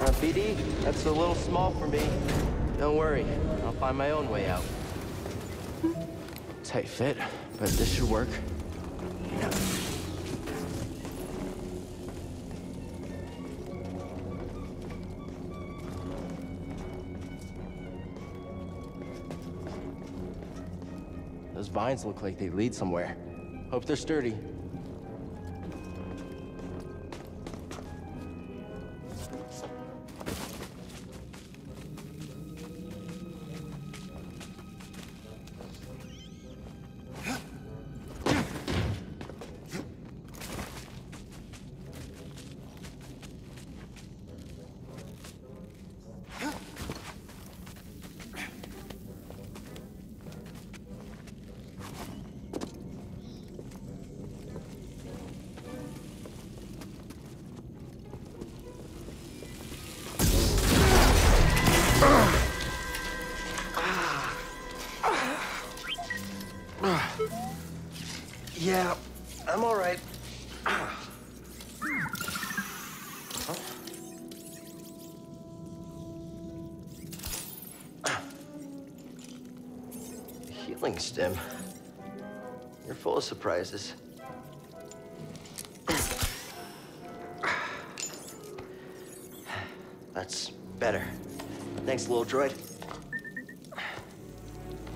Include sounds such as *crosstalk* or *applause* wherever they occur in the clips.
Uh, BD, that's a little small for me. Don't worry, I'll find my own way out. Tight fit, but this should work. Those vines look like they lead somewhere. Hope they're sturdy. Healing stim. You're full of surprises. That's better. Thanks, little droid.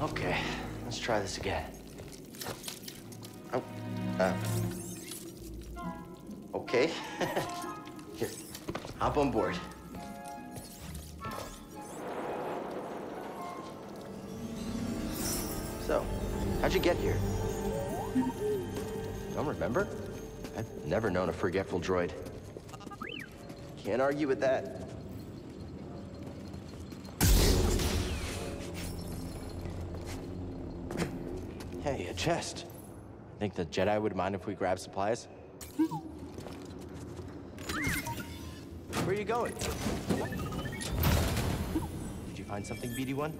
Okay, let's try this again. Oh, uh. Okay. *laughs* Here, hop on board. Get here? Don't remember? I've never known a forgetful droid. Can't argue with that. Hey, a chest. Think the Jedi would mind if we grab supplies? Where are you going? Did you find something, BD-1?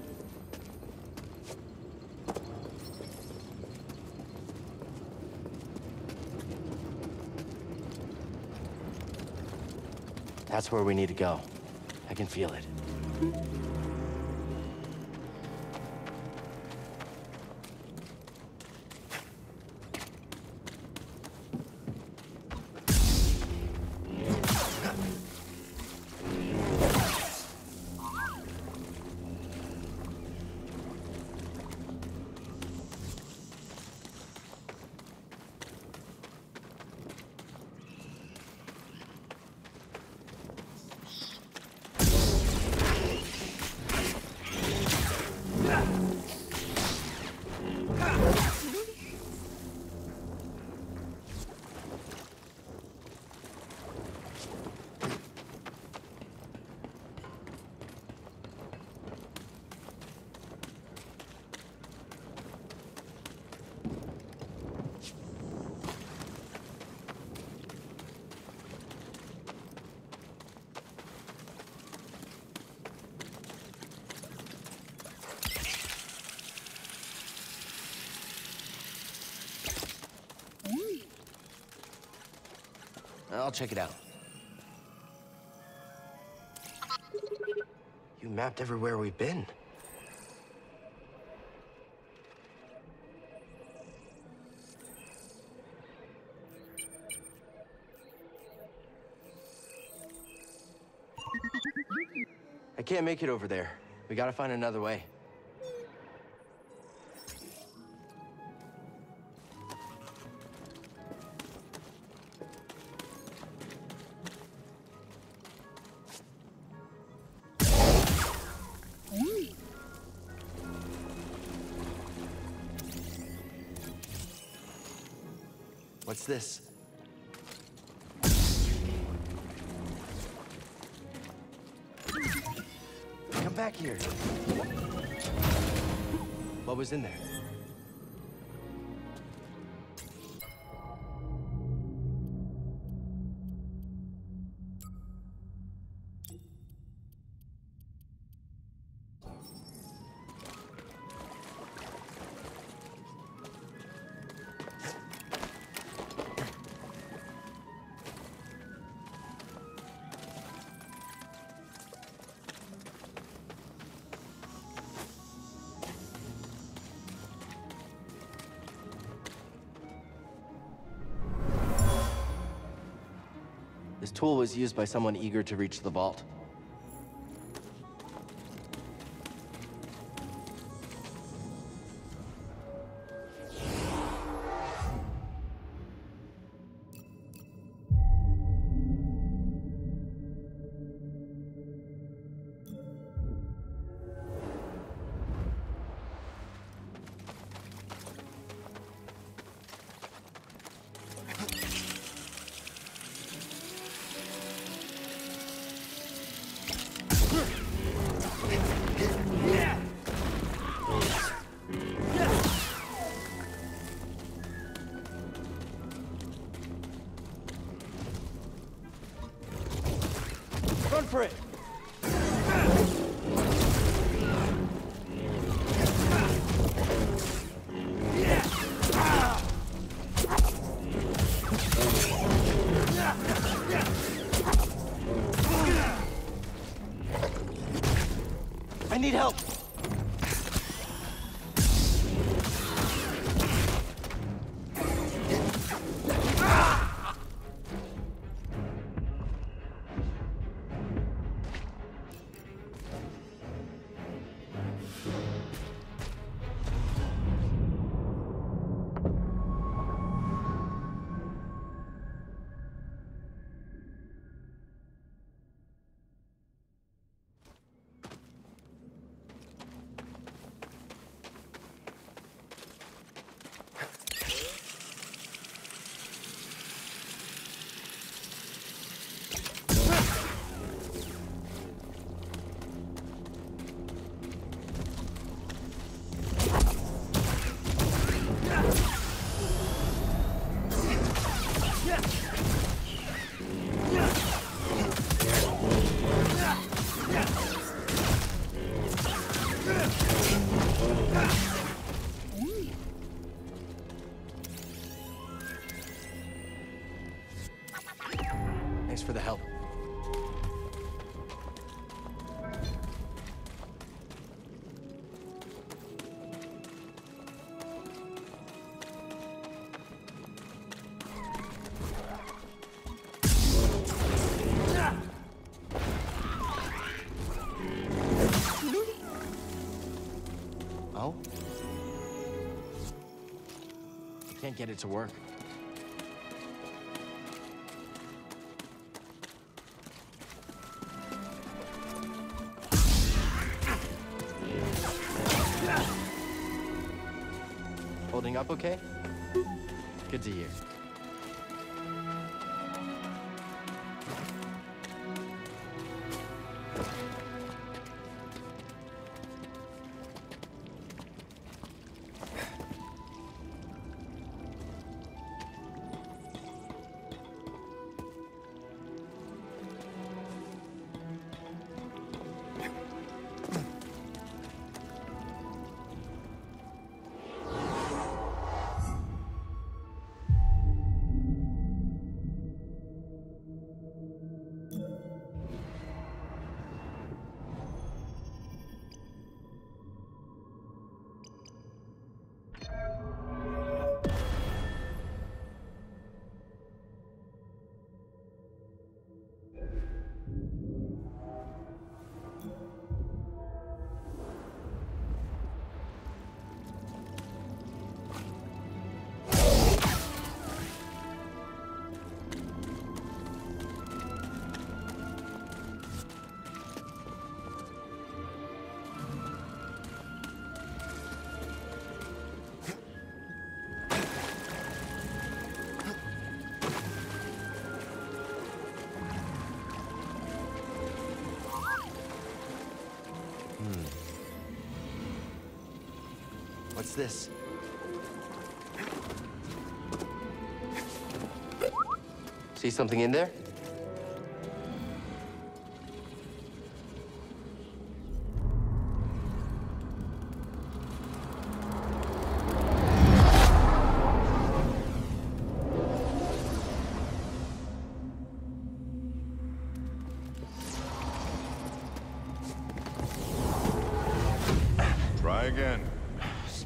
That's where we need to go. I can feel it. Check it out. You mapped everywhere we've been. I can't make it over there. We gotta find another way. What's this? Come back here. What was in there? This tool was used by someone eager to reach the vault. Need help! Can't get it to work. Holding up okay? What's this? See something in there? Try again.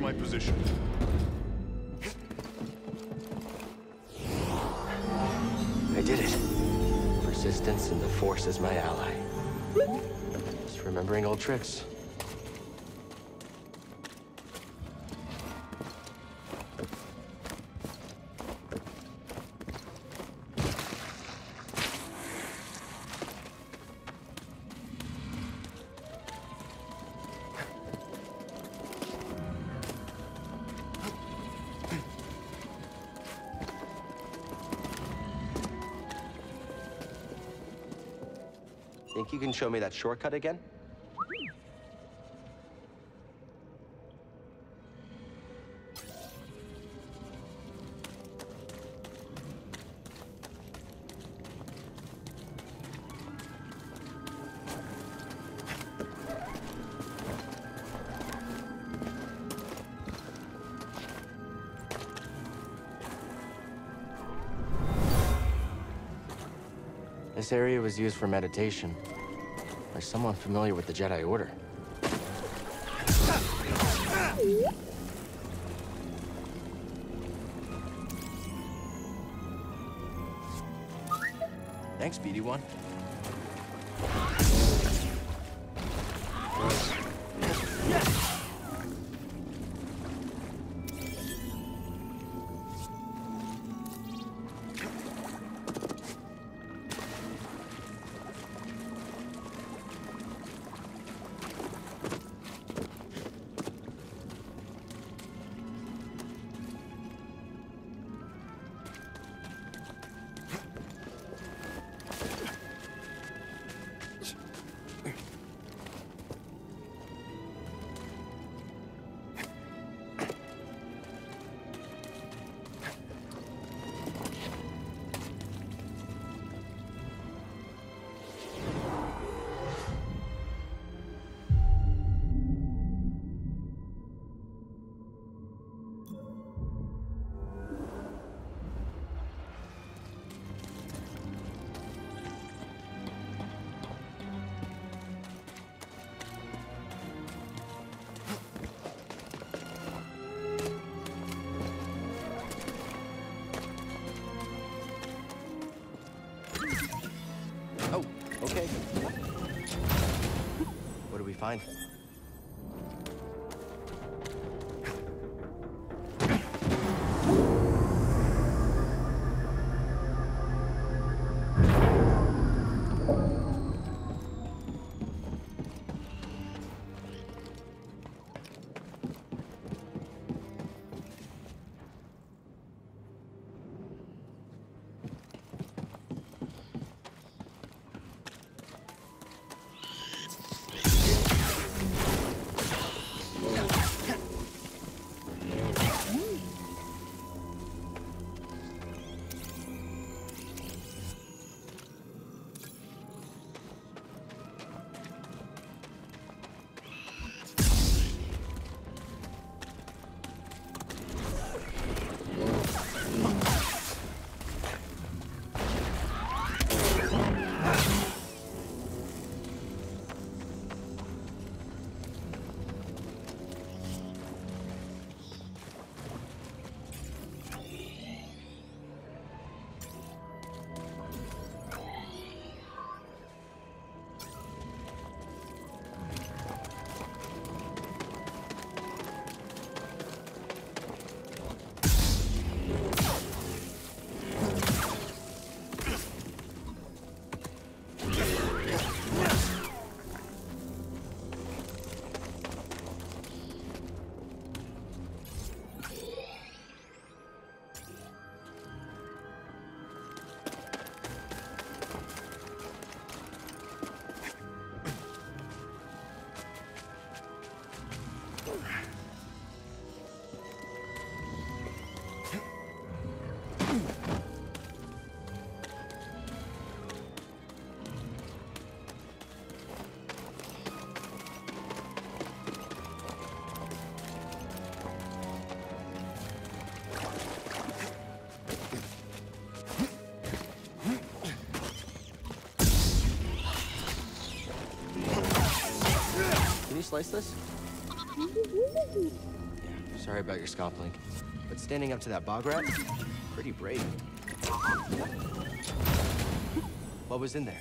My position. I did it. Persistence and the Force is my ally. Just remembering old tricks. Think you can show me that shortcut again? Was used for meditation. There's someone familiar with the Jedi Order. Thanks, BD-1. What slice this? Yeah, sorry about your scomp link. But standing up to that bog rat, pretty brave. What was in there?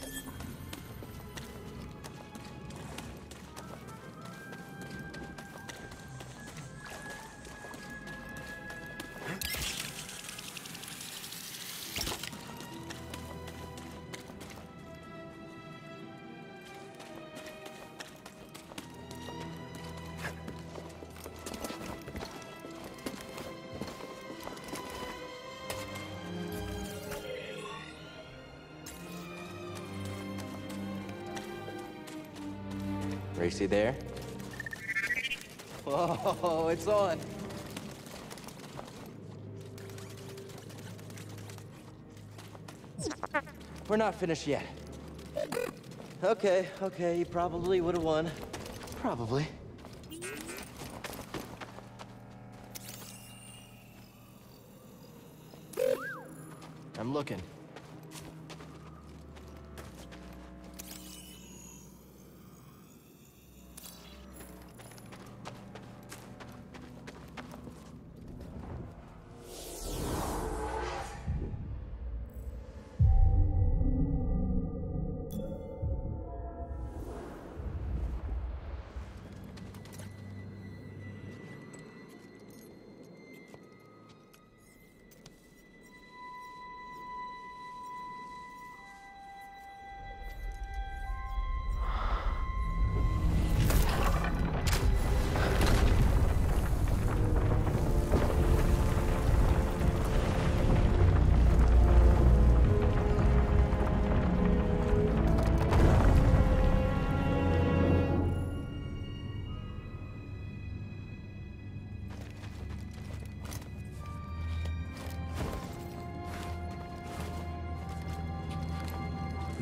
Racy there? Whoa, it's on. We're not finished yet. Okay, okay, you probably would have won. Probably. I'm looking.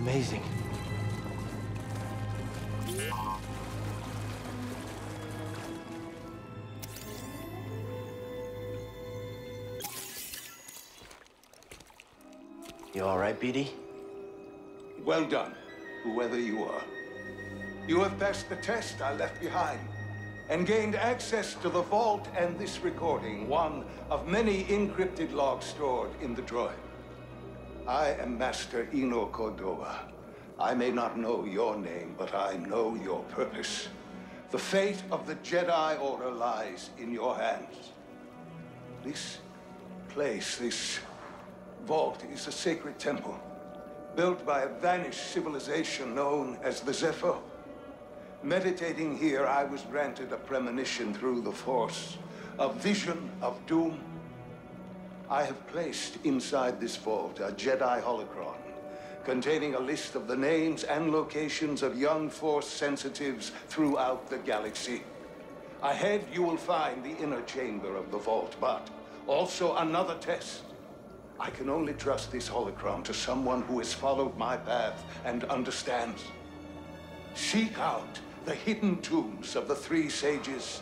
Amazing. You all right, BD? Well done, whoever you are. You have passed the test I left behind and gained access to the vault and this recording, one of many encrypted logs stored in the droid. I am Master Eno Cordova. I may not know your name, but I know your purpose. The fate of the Jedi Order lies in your hands. This place, this vault, is a sacred temple, built by a vanished civilization known as the Zeffo. Meditating here, I was granted a premonition through the Force, a vision of doom. I have placed inside this vault a Jedi holocron containing a list of the names and locations of young Force sensitives throughout the galaxy. Ahead, you will find the inner chamber of the vault, but also another test. I can only trust this holocron to someone who has followed my path and understands. Seek out the hidden tombs of the three sages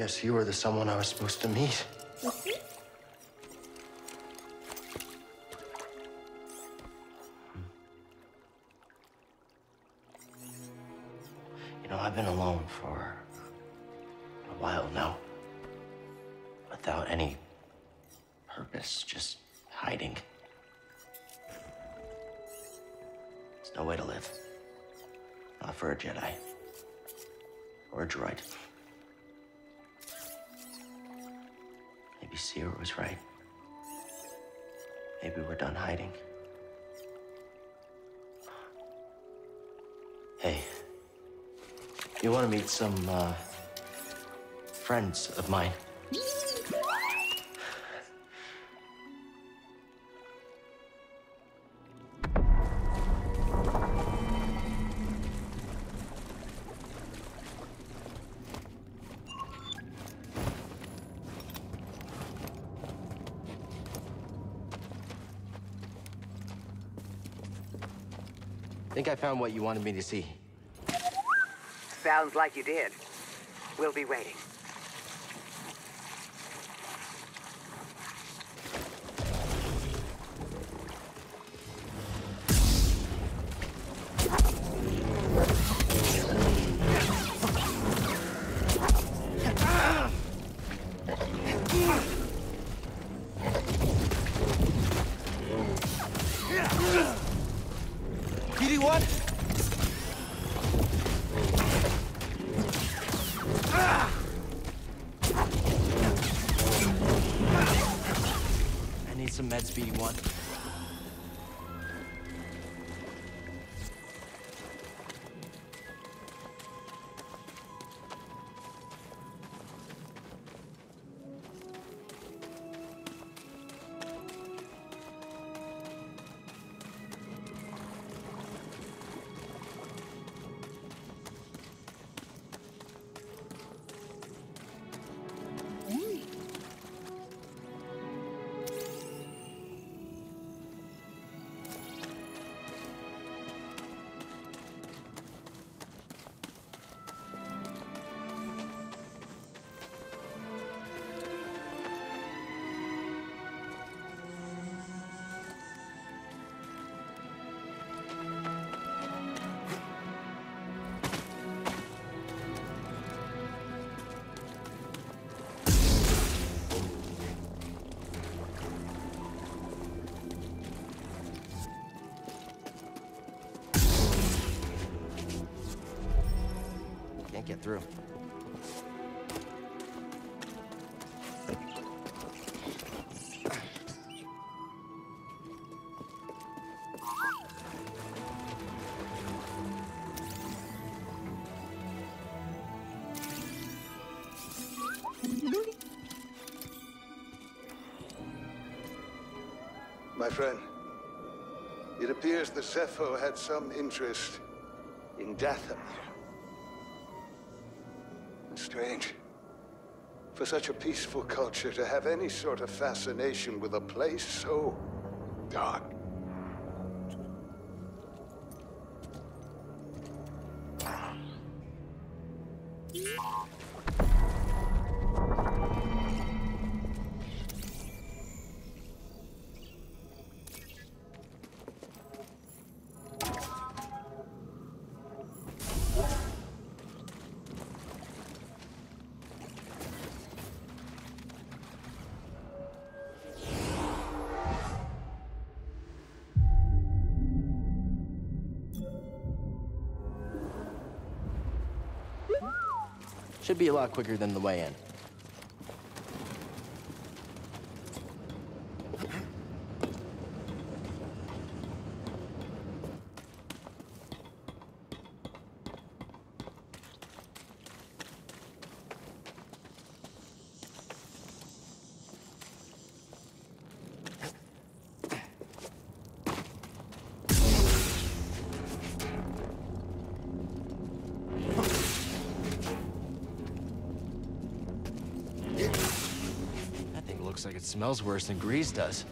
Guess you were the someone I was supposed to meet. You know, I've been alone for a while now. Without any purpose, just hiding. There's no way to live. Not for a Jedi. Or a droid. Maybe Cere was right. Maybe we're done hiding. Hey, you want to meet some, uh, friends of mine? Found what you wanted me to see. Sounds like you did. We'll be waiting. I need get through. My friend, it appears the Zeffo had some interest in Dathomir. Strange. For such a peaceful culture to have any sort of fascination with a place so dark. Should be a lot quicker than the way in. Smells worse than Greez does.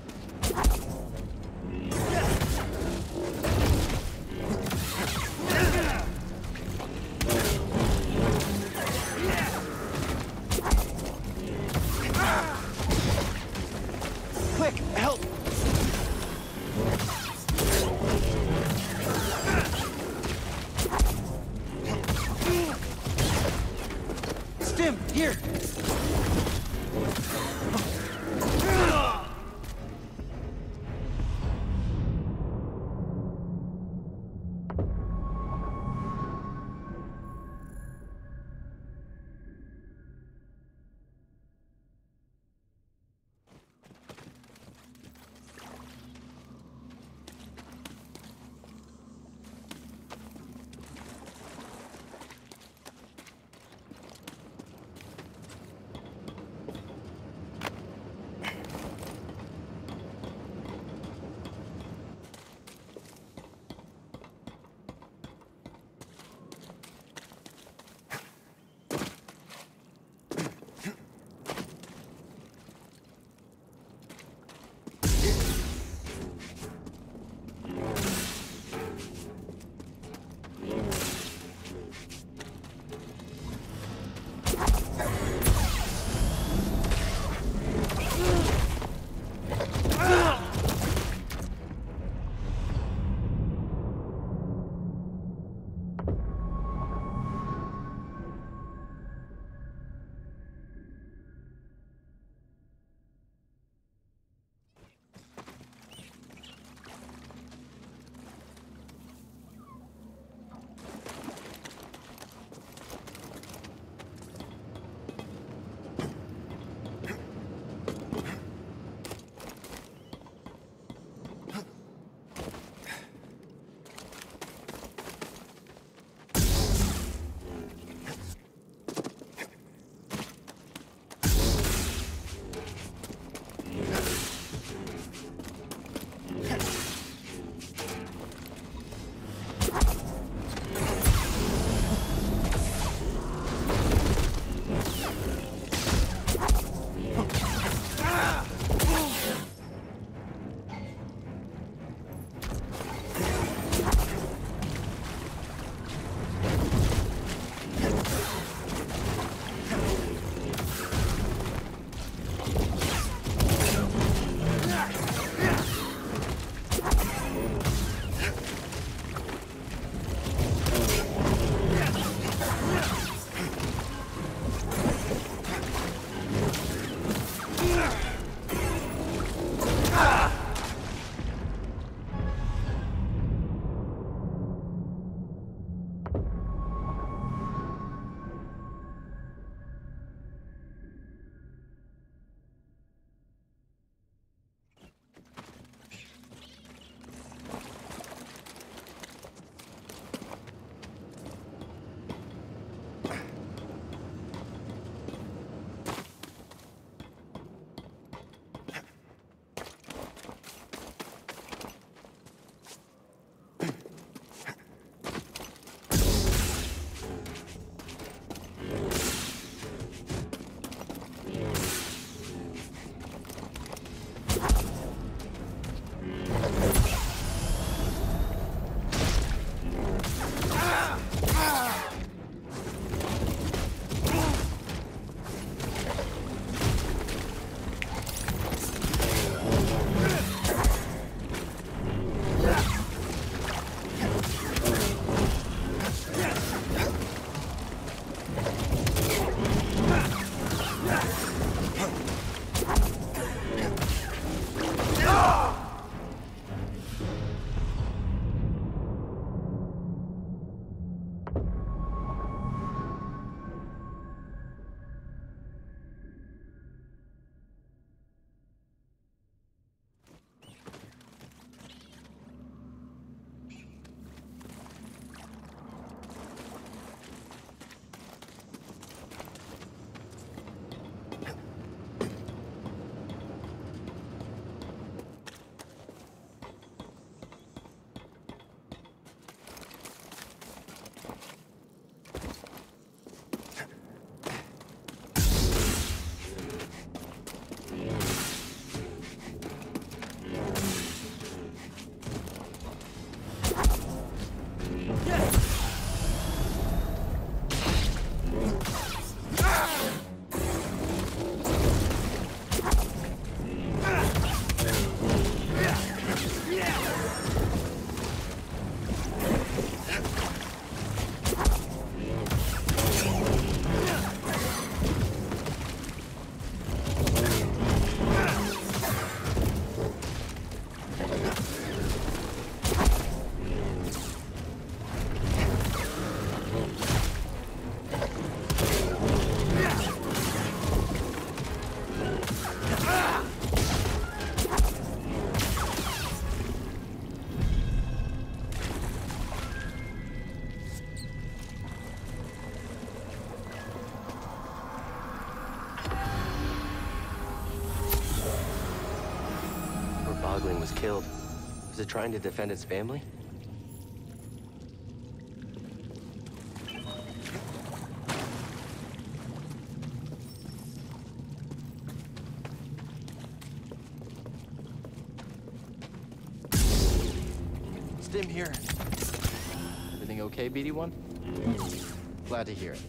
Killed. Was it trying to defend its family? Stim here. Everything okay, BD-1? Glad to hear it.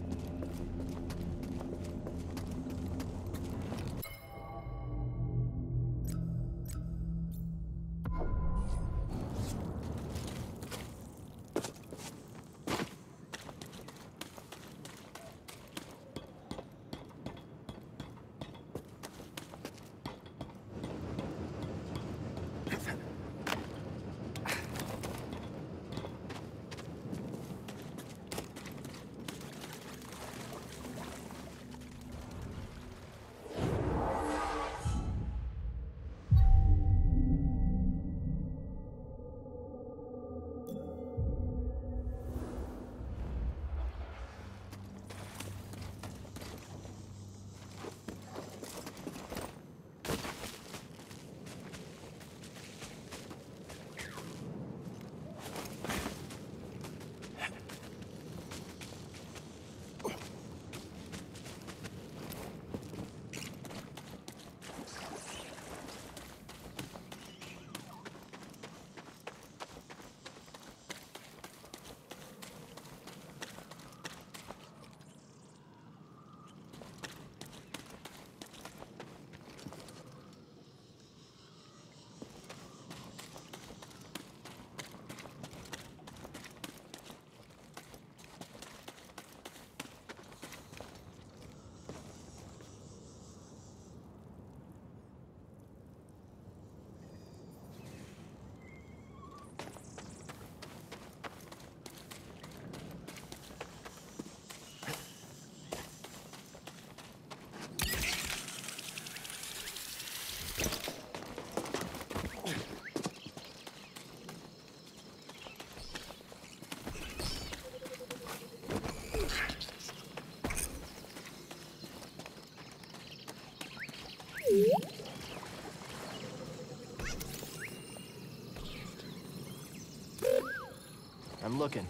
Looking.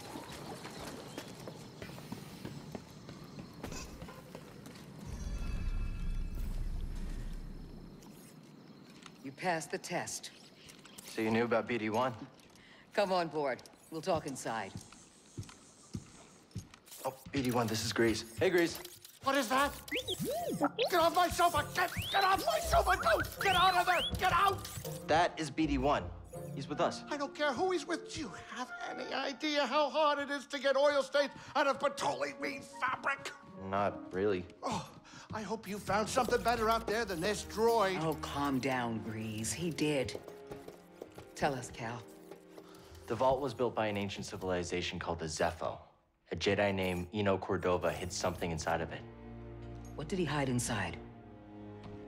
You passed the test. So you knew about BD-1? Come on board. We'll talk inside. Oh, BD-1, this is Greez. Hey, Greez. What is that? Get off my sofa! Get, get off my sofa! Don't! Get out of there! Get out! That is BD-1. He's with us. I don't care who he's with. Do you have any idea how hard it is to get oil stains out of petroleum fabric? Not really. Oh, I hope you found something better out there than this droid. Oh, calm down, Greez. He did. Tell us, Cal. The vault was built by an ancient civilization called the Zeffo. A Jedi named Eno Cordova hid something inside of it. What did he hide inside?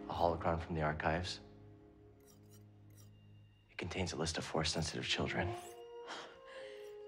A holocron from the archives. It contains a list of Force-sensitive children.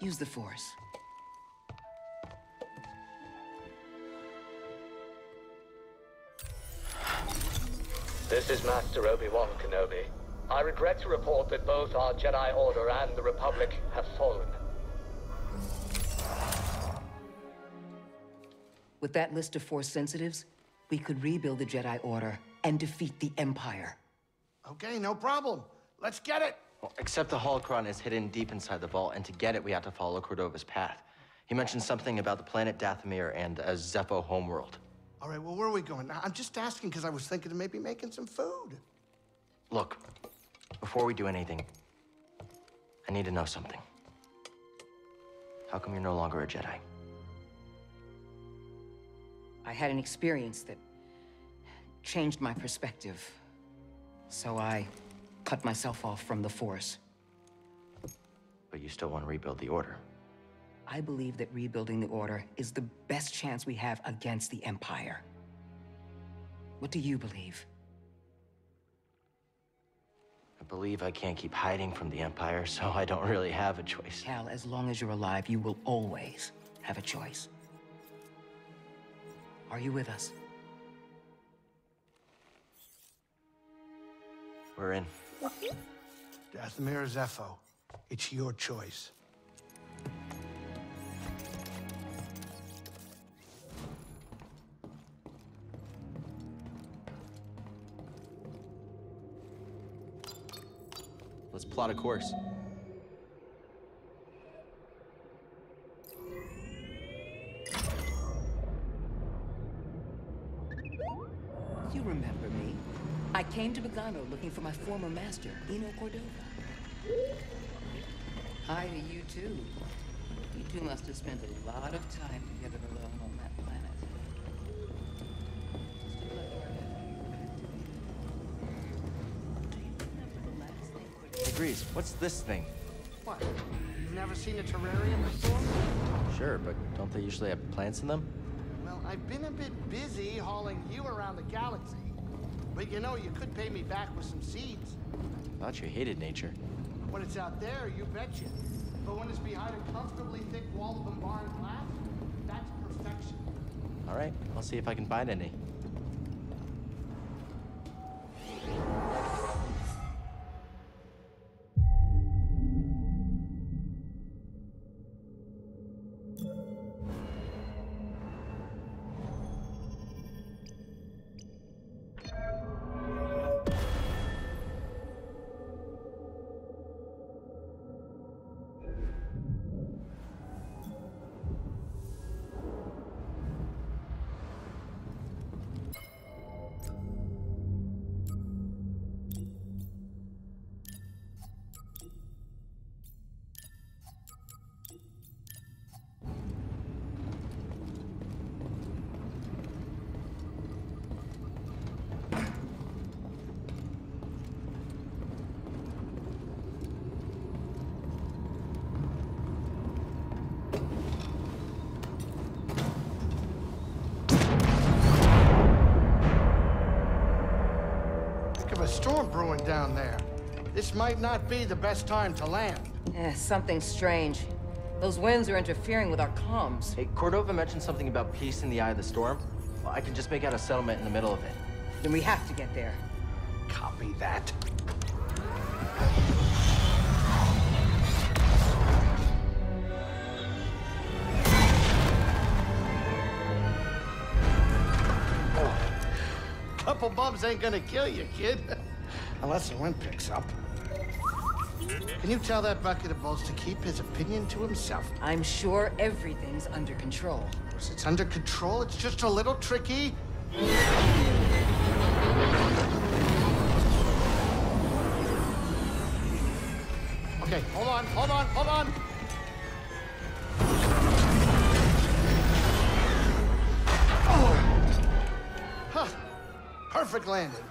Use the Force. This is Master Obi-Wan Kenobi. I regret to report that both our Jedi Order and the Republic have fallen. With that list of Force sensitives, we could rebuild the Jedi Order and defeat the Empire. Okay, no problem. Let's get it. Well, except the holocron is hidden deep inside the vault, and to get it, we have to follow Cordova's path. He mentioned something about the planet Dathomir and a Zeffo homeworld. All right, well, where are we going? Now, I'm just asking because I was thinking of maybe making some food. Look, before we do anything, I need to know something. How come you're no longer a Jedi? I had an experience that changed my perspective. So I cut myself off from the Force. But you still want to rebuild the Order. I believe that rebuilding the Order is the best chance we have against the Empire. What do you believe? I believe I can't keep hiding from the Empire, so I don't really have a choice. Cal, as long as you're alive, you will always have a choice. Are you with us? We're in. Dathomir Zeffo, it's your choice. Let's plot a course. You remember me. I came to Bogano looking for my former master, Eno Cordova. Hi to you too. You two must have spent a lot of time together alone on that planet. Just to let you know. Do you remember the last thing Cordova Hey, Greez, what's this thing? What? You've never seen a terrarium before? Sure, but don't they usually have plants in them? Well, I've been a bit busy hauling you around the galaxy. But you know, you could pay me back with some seeds. I Thought you hated nature. When it's out there, you betcha. But when it's behind a comfortably thick wall of embarred glass, that's perfection. All right, I'll see if I can find any. This might not be the best time to land. Eh, something strange. Those winds are interfering with our comms. Hey, Cordova mentioned something about peace in the eye of the storm. Well, I can just make out a settlement in the middle of it. Then we have to get there. Copy that. Couple bumps ain't gonna kill you, kid. *laughs* Unless the wind picks up. Can you tell that bucket of balls to keep his opinion to himself? I'm sure everything's under control. It's under control, it's just a little tricky. Okay, hold on, hold on, hold on. Oh. Huh. Perfect landing.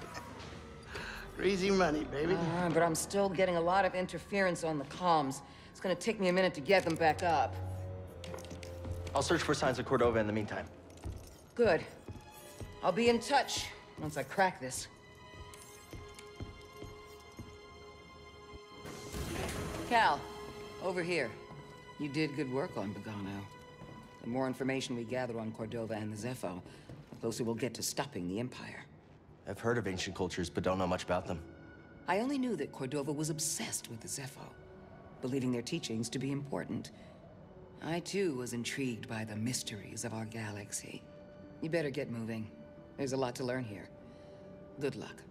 Greasy money, baby. Uh, but I'm still getting a lot of interference on the comms. It's gonna take me a minute to get them back up. I'll search for signs of Cordova in the meantime. Good. I'll be in touch once I crack this. Cal, over here. You did good work on Bogano. The more information we gather on Cordova and the Zeffo, the closer we'll get to stopping the Empire. I've heard of ancient cultures, but don't know much about them. I only knew that Cordova was obsessed with the Zeffo, believing their teachings to be important. I too was intrigued by the mysteries of our galaxy. You better get moving. There's a lot to learn here. Good luck.